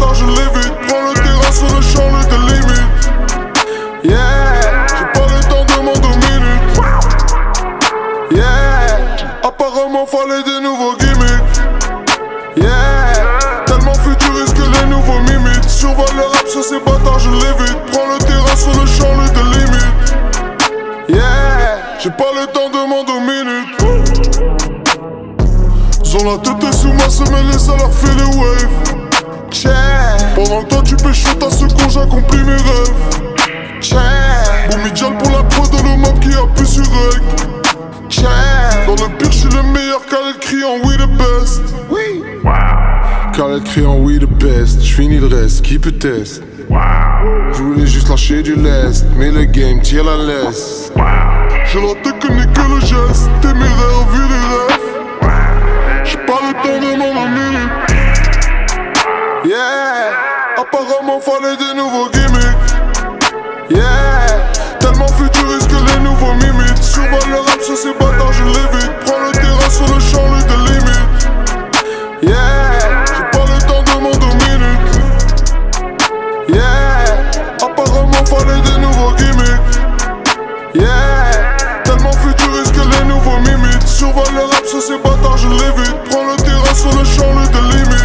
Prends le terrain sur le champ, le délimite. Yeah, j'ai pas le temps de m'en deux minutes. Yeah, apparemment fallait des nouveaux gimmicks. Yeah, tellement futuriste que les nouveaux mimites. Survole le rap sur ces bâtards, je l'évite. Prends le terrain sur le champ, le délimite. Yeah, j'ai pas le temps de m'en deux. Ils ont la tête sous ma semelle et ça leur fait les waves. Check. Pendant que toi tu pêches sur ta seconde, j'accomplis mes rêves. Check. Boumidjal pour la prod dans le mob qui appuie sur rec. Check. Dans le pire, je suis le meilleur, Khaled crie en we the best. Oui. Khaled crie en we the best. Je finis le reste, qui peut test? Je voulais juste lâcher du lest, mais le game tire la laisse. J'ai la technique et le geste, Yeah, apparemment fallait des nouveaux gimmicks. Yeah, tellement futuriste que les nouveaux mimites. Survole le rap sur ces bâtards, je l'évite. Prends le terrain sur le champ, le délimite. Yeah, j'ai pas le temps de m'en deux. Yeah, apparemment fallait des nouveaux gimmicks. Yeah, tellement futuriste que les nouveaux mimites. Survole le rap sur ces bâtards, je l'évite. Prends le terrain sur le champ, le délimite.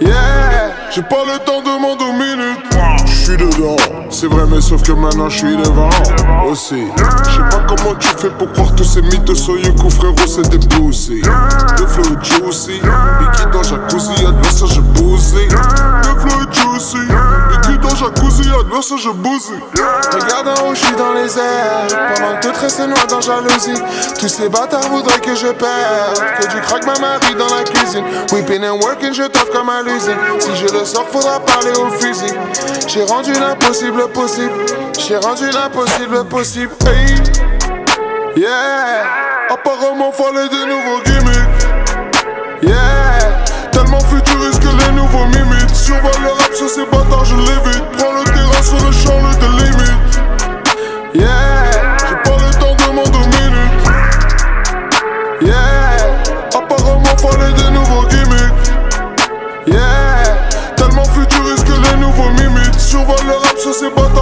Yeah, j'ai pas le temps de m'en deux minutes. J'suis dedans, c'est vrai, mais sauf que maintenant j'suis devant. Aussi, j'sais pas comment tu fais pour croire tous ces mythes sur Yuku, frérot, c'est des pussy. Le flow juicy, Biggie dans jacuzzi, adversaire, je bousille. Le flow je bousille. Regarde en haut, je suis dans les airs. Pendant que tout reste noir dans jalousie. Tous ces bâtards voudraient que je perde. Que du crack ma Marie dans la cuisine. Whipping and working, je t'offre comme à l'usine. Si je le sors, faudra parler au fusil. J'ai rendu l'impossible possible. J'ai rendu l'impossible possible. Hey. Yeah, apparemment fallait des nouveaux gimmicks. Yeah, tellement futuriste que les nouveaux mimites. Survole le sur ces bâtards, je l'évite. Prends le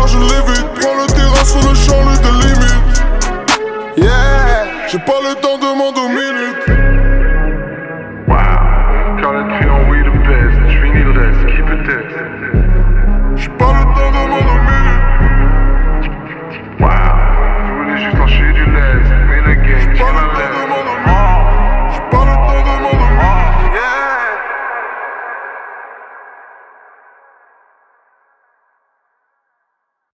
je l'évite. Prends le terrain sur le champ, le délimite. Yeah, j'ai pas le temps de m'en minutes.